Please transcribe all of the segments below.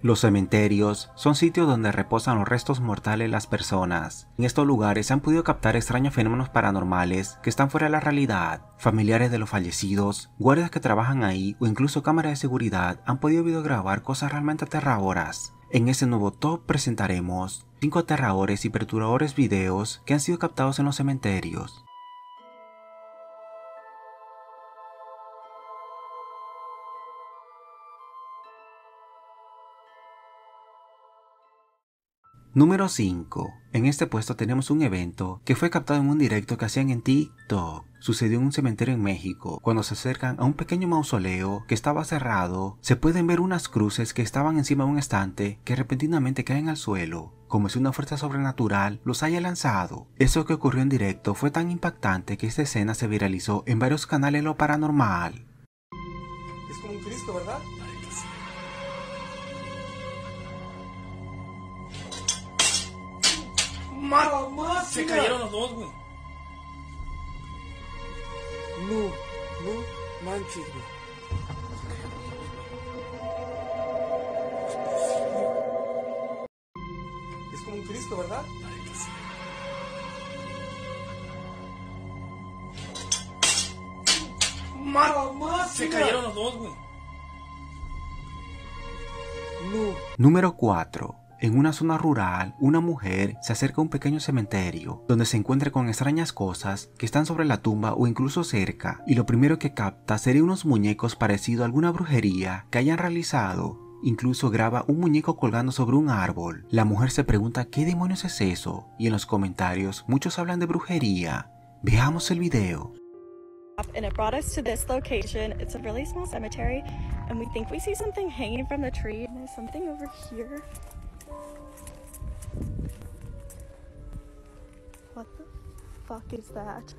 Los cementerios son sitios donde reposan los restos mortales de las personas. En estos lugares se han podido captar extraños fenómenos paranormales que están fuera de la realidad. Familiares de los fallecidos, guardias que trabajan ahí o incluso cámaras de seguridad han podido videograbar cosas realmente aterradoras. En este nuevo top presentaremos 5 aterradores y perturbadores videos que han sido captados en los cementerios. Número 5. En este puesto tenemos un evento que fue captado en un directo que hacían en TikTok. Sucedió en un cementerio en México. Cuando se acercan a un pequeño mausoleo que estaba cerrado, se pueden ver unas cruces que estaban encima de un estante que repentinamente caen al suelo, como si una fuerza sobrenatural los haya lanzado. Eso que ocurrió en directo fue tan impactante que esta escena se viralizó en varios canales lo paranormal. Es como un Cristo, ¿verdad? ¡Mamá! Se cayeron los dos, güey. No, no manches, güey. Es como un Cristo, ¿verdad? ¡Mamá! Se cayeron los dos, güey. No. Número 4. En una zona rural, una mujer se acerca a un pequeño cementerio donde se encuentra con extrañas cosas que están sobre la tumba o incluso cerca, y lo primero que capta sería unos muñecos parecidos a alguna brujería que hayan realizado. Incluso graba un muñeco colgando sobre un árbol. La mujer se pregunta qué demonios es eso, y en los comentarios muchos hablan de brujería. Veamos el video. and it brought us to this location. It's a really small cemetery, and we think we see something hanging from the tree. There's something over here. What the fuck is that?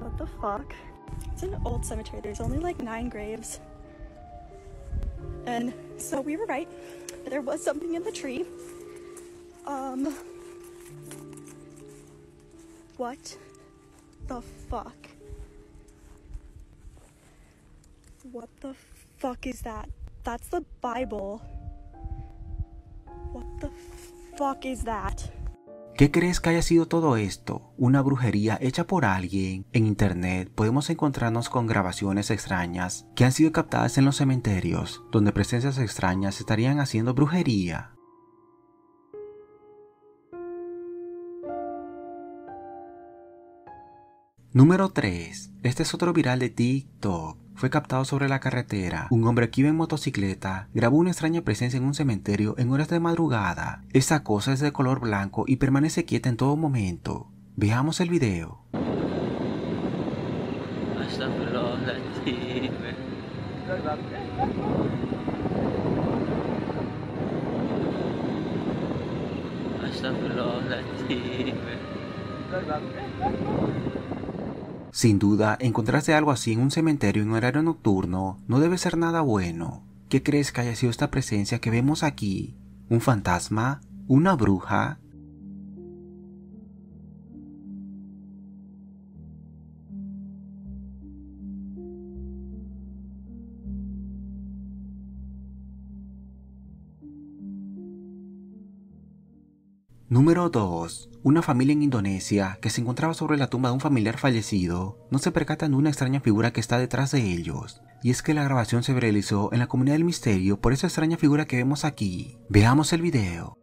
What the fuck? It's an old cemetery. There's only like nine graves. And so we were right. There was something in the tree. Um, what the fuck? What the fuck is that? That's the Bible. What the fuck is that? ¿Qué crees que haya sido todo esto? ¿Una brujería hecha por alguien? En internet podemos encontrarnos con grabaciones extrañas que han sido captadas en los cementerios, donde presencias extrañas estarían haciendo brujería. Número 3. Este es otro viral de TikTok. Fue captado sobre la carretera. Un hombre que iba en motocicleta grabó una extraña presencia en un cementerio en horas de madrugada. Esta cosa es de color blanco y permanece quieta en todo momento. Veamos el video. Sin duda, encontrarse algo así en un cementerio en horario nocturno no debe ser nada bueno. ¿Qué crees que haya sido esta presencia que vemos aquí? ¿Un fantasma? ¿Una bruja? Número 2. Una familia en Indonesia que se encontraba sobre la tumba de un familiar fallecido no se percatan de una extraña figura que está detrás de ellos. Y es que la grabación se realizó en la comunidad del misterio por esa extraña figura que vemos aquí. Veamos el video.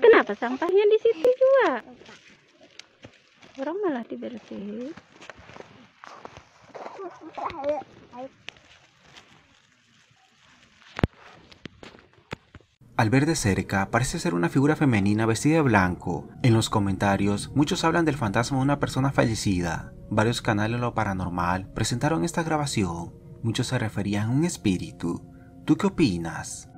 Kenapa sampahnya di situ juga? Al ver de cerca, parece ser una figura femenina vestida de blanco. En los comentarios, muchos hablan del fantasma de una persona fallecida. Varios canales de lo paranormal presentaron esta grabación. Muchos se referían a un espíritu. ¿Tú qué opinas?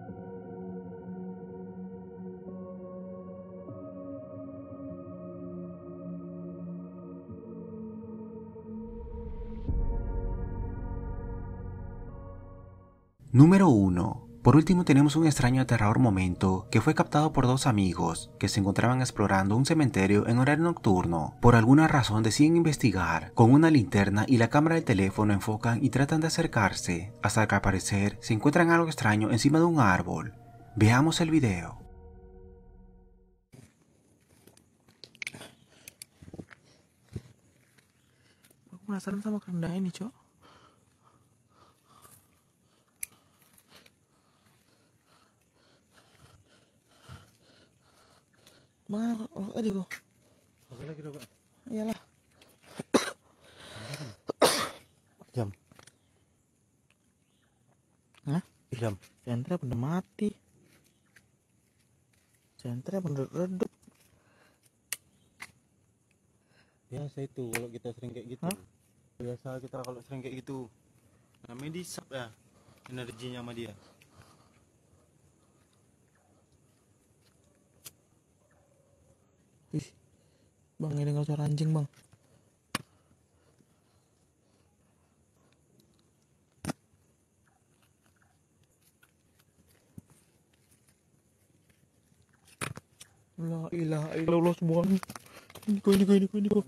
Número 1. Por último tenemos un extraño aterrador momento que fue captado por dos amigos que se encontraban explorando un cementerio en horario nocturno. Por alguna razón deciden investigar. Con una linterna y la cámara del teléfono enfocan y tratan de acercarse, hasta que al parecer se encuentran algo extraño encima de un árbol. Veamos el video. Tadi kok? Oke lagi dong, Kak. Iyalah. Jam. Hah? Jam. Sentra bener mati. Sentra bener redup. Biasa itu kalau kita sering kayak gitu. Hah? Biasa kita kalau sering kayak gitu. Namanya disap ya energinya sama dia. Ih. Bang, ini dengar suara anjing, Bang. La ilaha illallah semuanya. Ini kok, ini kok, ini kok, ini kok.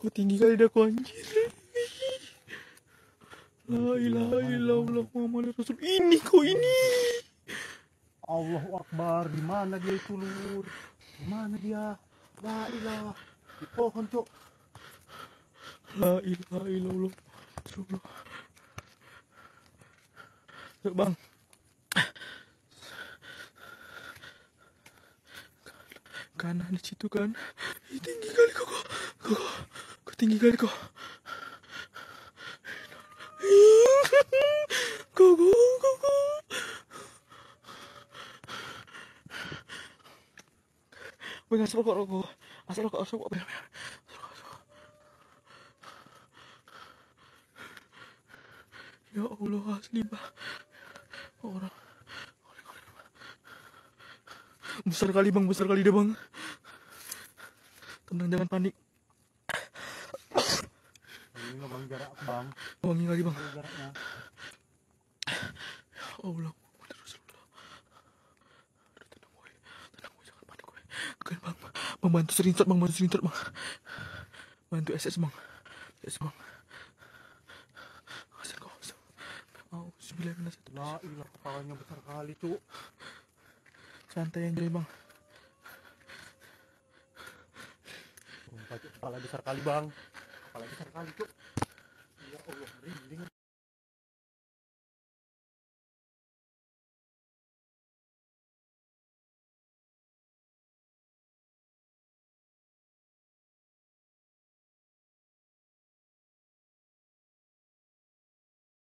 Kok tinggi kali dah kok anjir. La ilaha illallah Muhammad Rasul. Ini kok ini. Allahu Akbar, di mana dia itu lur? Mana dia? La ilah. Di pohon, Cok. La ilaha illallah. Astagfirullah. Yuk, Bang. Kanan di situ kan. Tinggi kali kok. Kok, kok, tinggi kali. Kok, Voy a hacer algo, asal kok asal algo. Voy Ya Allah, asli mbak. Orang. Besar kali bang, besar kali deh bang. Tenang, jangan panik. Ini bang jarak bang. Wangi lagi bang. Ya Allah. Panik woy kan bang bang bantu screenshot bang bantu screenshot bang bantu SS bang SS bang asal kau asal mau sembilan belas satu La ilah, kepalanya besar kali, Cuk. santai yang bang kepala besar kali, Bang. Kepala besar kali, Cuk. Ya Allah, merinding.